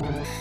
you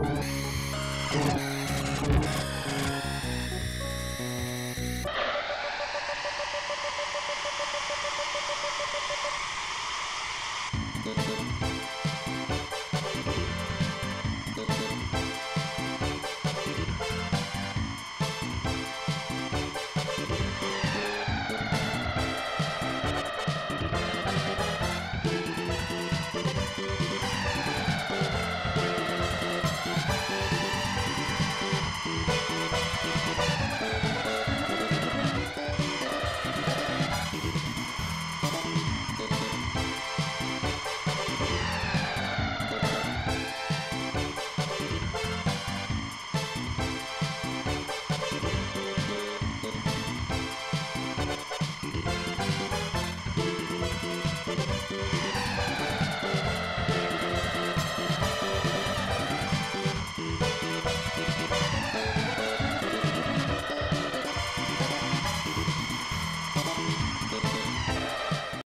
Yeah.